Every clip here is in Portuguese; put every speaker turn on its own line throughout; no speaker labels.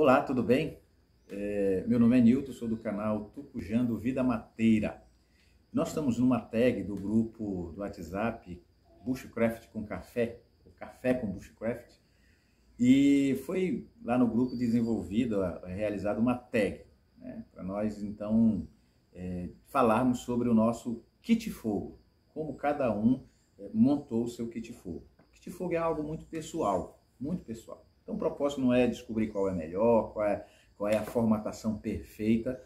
Olá, tudo bem? É, meu nome é Nilton, sou do canal Tucujando Vida Mateira. Nós estamos numa tag do grupo do WhatsApp Bushcraft com Café, o Café com Bushcraft, e foi lá no grupo desenvolvido, realizado uma tag, né, para nós então é, falarmos sobre o nosso kit fogo, como cada um é, montou o seu kit fogo. Kit fogo é algo muito pessoal, muito pessoal. Então o propósito não é descobrir qual é melhor, qual é, qual é a formatação perfeita,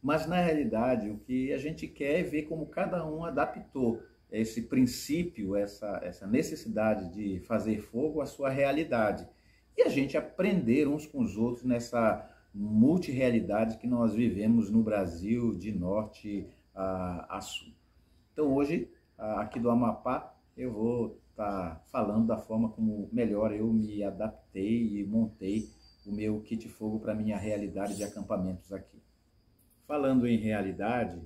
mas na realidade o que a gente quer é ver como cada um adaptou esse princípio, essa, essa necessidade de fazer fogo à sua realidade. E a gente aprender uns com os outros nessa multirealidade que nós vivemos no Brasil de norte a, a sul. Então hoje, aqui do Amapá, eu vou estar tá falando da forma como melhor eu me adaptei e montei o meu kit fogo para minha realidade de acampamentos aqui. Falando em realidade,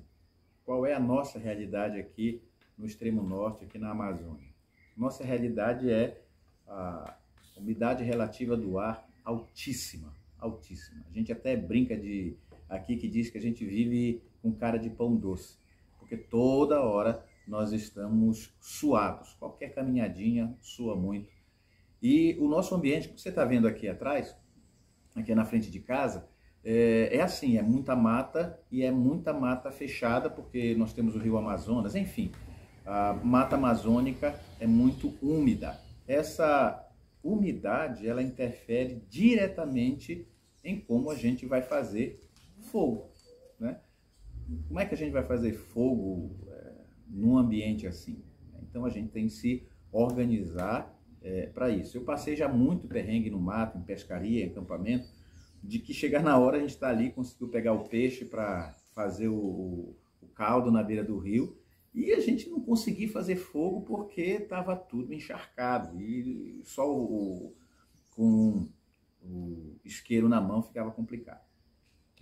qual é a nossa realidade aqui no extremo norte, aqui na Amazônia? Nossa realidade é a umidade relativa do ar altíssima, altíssima. A gente até brinca de aqui que diz que a gente vive com cara de pão doce, porque toda hora nós estamos suados. Qualquer caminhadinha sua muito. E o nosso ambiente, que você está vendo aqui atrás, aqui na frente de casa, é, é, assim, é muita mata e é muita mata fechada, porque nós temos o rio Amazonas, enfim, a mata amazônica é muito úmida. Essa umidade, ela interfere diretamente em como a gente vai fazer fogo, né? Como é que a gente vai fazer fogo num ambiente assim. Então a gente tem que se organizar é, para isso. Eu passei já muito perrengue no mato, em pescaria, em acampamento, de que chegar na hora a gente está ali, conseguiu pegar o peixe para fazer o, o, caldo na beira do rio e a gente não conseguia fazer fogo porque estava tudo encharcado e só o, com o isqueiro na mão ficava complicado.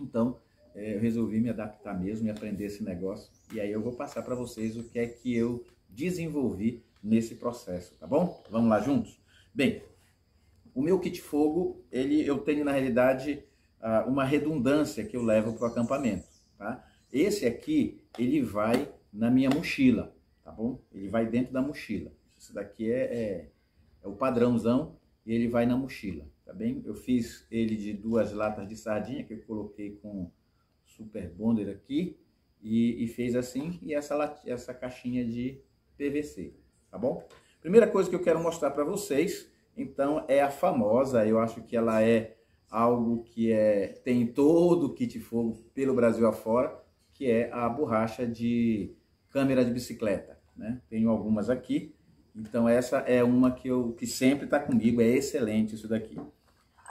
Então, é, eu resolvi me adaptar mesmo e aprender esse negócio. E aí eu vou passar para vocês o que é que eu desenvolvi nesse processo, tá bom? Vamos lá juntos? Bem, o meu kit fogo, ele, eu tenho na realidade ah, uma redundância que eu levo para o acampamento, tá? Esse aqui, ele vai na minha mochila, tá bom? Ele vai dentro da mochila. Esse daqui é, é, é o padrãozão e ele vai na mochila, tá bem? Eu fiz ele de duas latas de sardinha que eu coloquei com Super Bonder aqui e, e, fez assim e essa, essa caixinha de PVC, tá bom? Primeira coisa que eu quero mostrar para vocês, então, é a famosa, eu acho que ela é algo que é, tem todo o kit fogo pelo Brasil afora, que é a borracha de câmera de bicicleta, né? Tenho algumas aqui, então essa é uma que, eu, que sempre está comigo, é excelente isso daqui.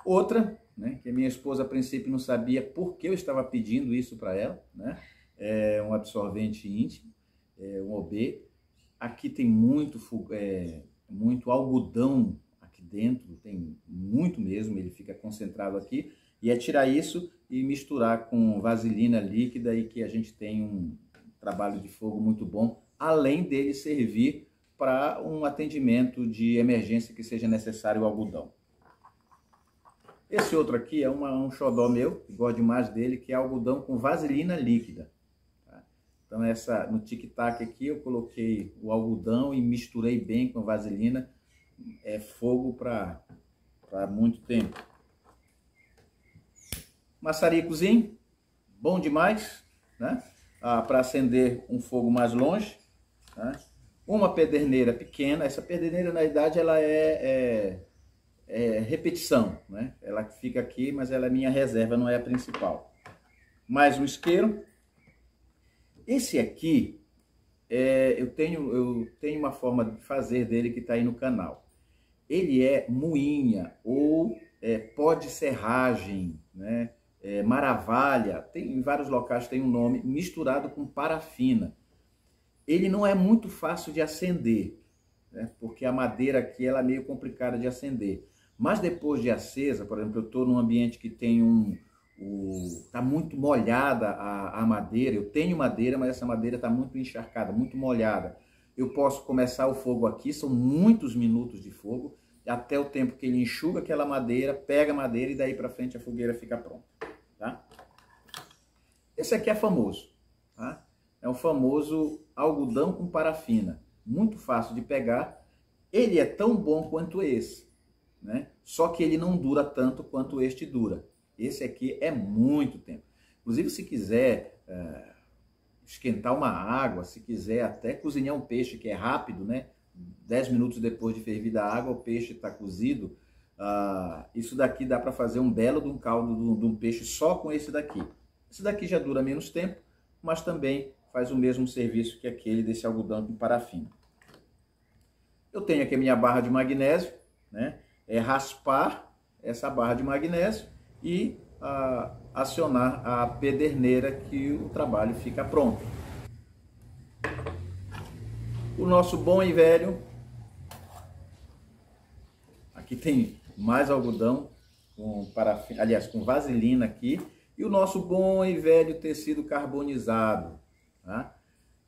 Outra né? Que a minha esposa a princípio não sabia por que eu estava pedindo isso para ela, né? É um absorvente íntimo, é um OB. Aqui tem muito, é, muito algodão aqui dentro, tem muito mesmo, ele fica concentrado aqui. E é tirar isso e misturar com vaselina líquida e que a gente tem um trabalho de fogo muito bom, além dele servir para um atendimento de emergência que seja necessário o algodão. Esse outro aqui é uma, um xodó meu, gosto demais dele, que é algodão com vaselina líquida. Então essa, no tic-tac aqui eu coloquei o algodão e misturei bem com a vaselina. É fogo para muito tempo. Maçaricozinho, bom demais, né? Ah, para acender um fogo mais longe. Né? Uma pederneira pequena, essa pederneira na verdade ela é, é é, repetição, né? Ela fica aqui, mas ela é minha reserva, não é a principal. Mais um isqueiro. Esse aqui, é, eu, tenho, eu tenho uma forma de fazer dele que está aí no canal. Ele é moinha ou é, pó de serragem, né? É, maravalha, tem, em vários locais tem um nome, misturado com parafina. Ele não é muito fácil de acender, né? porque a madeira aqui ela é meio complicada de acender. Mas depois de acesa, por exemplo, eu estou num ambiente que tem um. Está muito molhada a, a madeira. Eu tenho madeira, mas essa madeira está muito encharcada, muito molhada. Eu posso começar o fogo aqui, são muitos minutos de fogo. até o tempo que ele enxuga aquela madeira, pega a madeira e daí para frente a fogueira fica pronta, tá? Esse aqui é famoso, tá? É o famoso algodão com parafina, muito fácil de pegar. Ele é tão bom quanto esse, né? Só que ele não dura tanto quanto este dura. Esse aqui é muito tempo. Inclusive, se quiser é, esquentar uma água, se quiser até cozinhar um peixe que é rápido, né? 10 minutos depois de fervida a água, o peixe está cozido. Ah, isso daqui dá para fazer um belo de um caldo de um, peixe só com esse daqui. Esse daqui já dura menos tempo, mas também faz o mesmo serviço que aquele desse algodão com parafina. Eu tenho aqui a minha barra de magnésio, né? É raspar essa barra de magnésio e ah, acionar a pederneira que o trabalho fica pronto. O nosso bom e velho, aqui tem mais algodão com parafina, aliás, com vaselina aqui, e o nosso bom e velho tecido carbonizado, tá?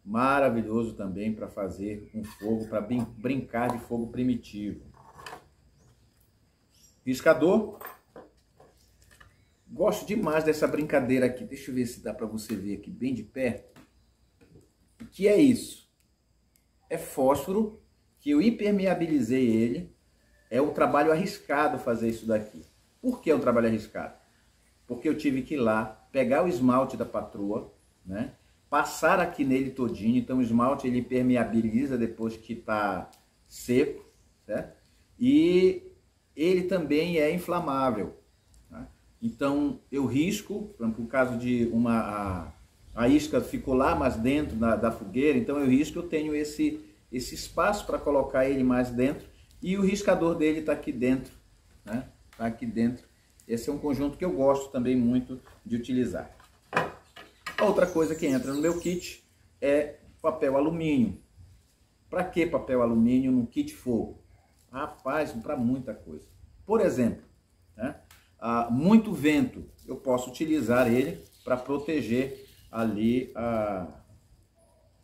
Maravilhoso também para fazer um fogo, para brincar de fogo primitivo. Riscador, Gosto demais dessa brincadeira aqui. Deixa eu ver se dá para você ver aqui bem de perto. O que é isso? É fósforo que eu impermeabilizei ele. É um trabalho arriscado fazer isso daqui. Por que é um trabalho arriscado? Porque eu tive que ir lá pegar o esmalte da patroa, né? Passar aqui nele todinho. Então o esmalte ele impermeabiliza depois que está seco, certo? E ele também é inflamável. Então eu risco, por exemplo, caso de uma a, a isca ficou lá mais dentro da, da fogueira, então eu risco, eu tenho esse, esse espaço para colocar ele mais dentro e o riscador dele está aqui dentro, né? Está aqui dentro. Esse é um conjunto que eu gosto também muito de utilizar. Outra coisa que entra no meu kit é papel alumínio. Para que papel alumínio no kit fogo? Rapaz, para muita coisa. Por exemplo? Ah, muito vento, eu posso utilizar ele para proteger ali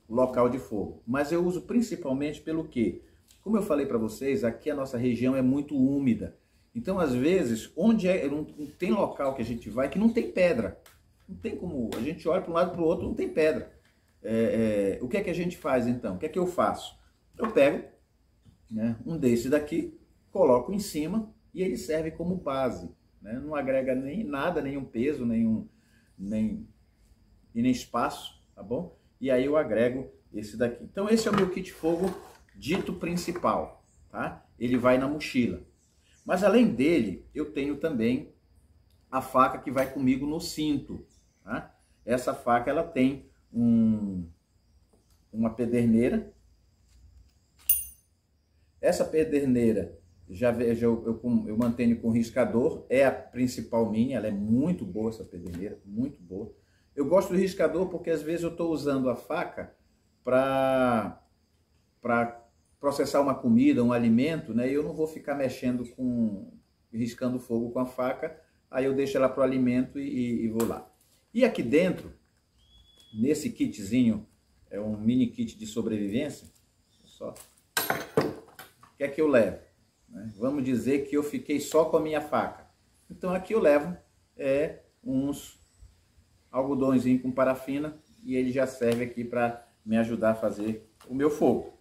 o local de fogo. Mas eu uso principalmente pelo que? Como eu falei para vocês, aqui a nossa região é muito úmida. Então, às vezes, onde é, não tem local que a gente vai que não tem pedra. Não tem como. A gente olha para um lado para o outro, não tem pedra. É, é, o que é que a gente faz então? O que é que eu faço? Eu pego né, um desse daqui, coloco em cima e ele serve como base né? não agrega nem nada, nenhum peso, nenhum, nem, e nem espaço, tá bom? E aí eu agrego esse daqui. Então esse é o meu kit fogo dito principal, tá? Ele vai na mochila. Mas além dele, eu tenho também a faca que vai comigo no cinto, tá? Essa faca ela tem um, uma pederneira. Essa pederneira já vejo, eu, eu, eu, mantenho com riscador, é a principal minha, ela é muito boa essa pederneira, muito boa. Eu gosto do riscador porque às vezes eu estou usando a faca para processar uma comida, um alimento, né? E eu não vou ficar mexendo com, riscando fogo com a faca, aí eu deixo ela para o alimento e, e vou lá. E aqui dentro, nesse kitzinho, é um mini kit de sobrevivência, só, o que é que eu levo? Né? Vamos dizer que eu fiquei só com a minha faca. Então aqui eu levo é, uns algodõezinho com parafina e ele já serve aqui para me ajudar a fazer o meu fogo.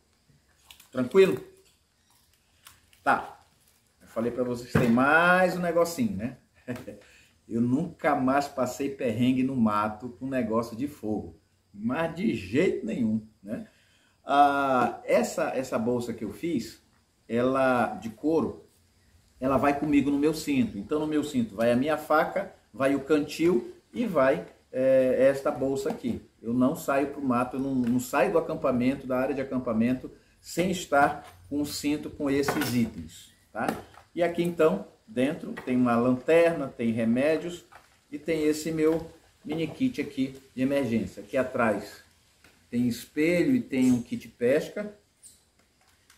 Tranquilo? Tá. Eu falei para vocês que tem mais um negocinho, né? eu nunca mais passei perrengue no mato com negócio de fogo. Mas de jeito nenhum, né? Ah, essa, essa bolsa que eu fiz, ela de couro, ela vai comigo no meu cinto. Então no meu cinto vai a minha faca, vai o cantil e vai é, esta bolsa aqui. Eu não saio para o mato, eu não, não saio do acampamento, da área de acampamento, sem estar com o cinto com esses itens, tá? E aqui então, dentro, tem uma lanterna, tem remédios e tem esse meu mini kit aqui de emergência. Aqui atrás tem espelho e tem um kit pesca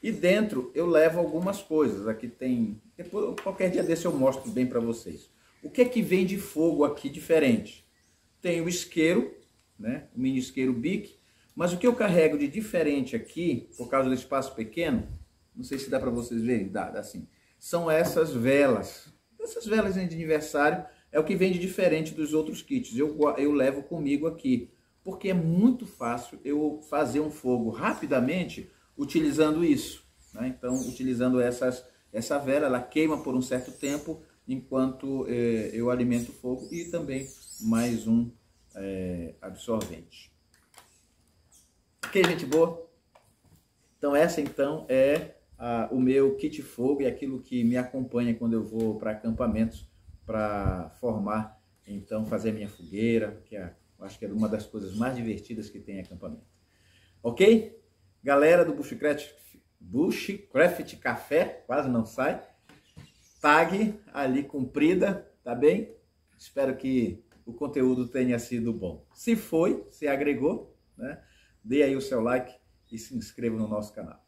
e dentro eu levo algumas coisas. Aqui tem. Depois, qualquer dia desse eu mostro bem para vocês. O que é que vem de fogo aqui diferente? Tem o isqueiro, né? o mini isqueiro BIC. Mas o que eu carrego de diferente aqui, por causa do espaço pequeno, não sei se dá para vocês verem, dá, dá assim. são essas velas. Essas velas de aniversário é o que vem de diferente dos outros kits. Eu, eu levo comigo aqui, porque é muito fácil eu fazer um fogo rapidamente utilizando isso. Né? Então, utilizando essas, essa vela, ela queima por um certo tempo enquanto eh, eu alimento o fogo e também mais um eh, absorvente. Ok, gente boa? Então essa então é a, o meu kit fogo e aquilo que me acompanha quando eu vou para acampamentos para formar, então fazer minha fogueira, que é, acho que é uma das coisas mais divertidas que tem em acampamento. Ok? Galera do Bushcraft, Bushcraft Café, quase não sai. Tag ali cumprida, tá bem? Espero que o conteúdo tenha sido bom. Se foi, se agregou, né? Dê aí o seu like e se inscreva no nosso canal.